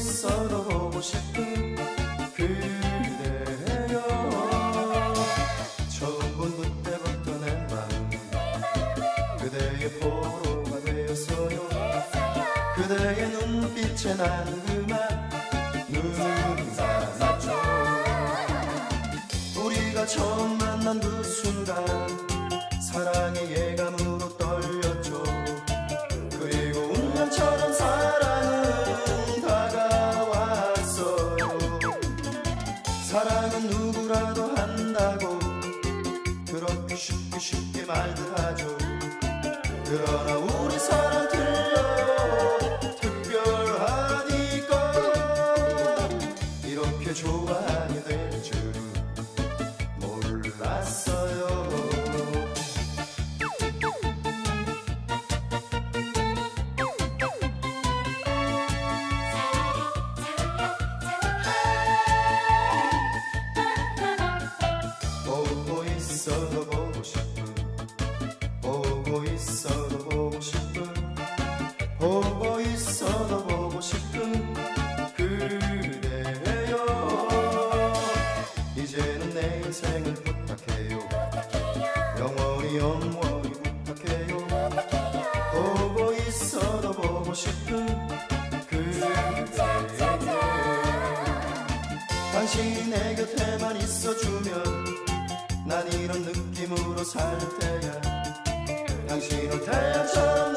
있어도 보고 싶은 그대여. 처음 본 그때부터 내 마음 그대의 포로가 되었어요. 그대의 눈빛에 난 그만 감았죠 우리가 처음 만난 그 순간 사랑의 예감으 말들 하죠. 그러나 우리 틀려 특별하니까 이렇게 좋아하게 될 줄은 몰랐어요. 싶은 보고 있어도 보고 싶은 보고 있어도 보고 싶은 그대여 이제는 내 인생을 부탁해요. 영원히 영원히 부탁해요. 보고 있어도 보고 싶은 그대여 당신이 내 곁에만 있어주면 난 이런 느낌으로 살 테야 당신을 태양처럼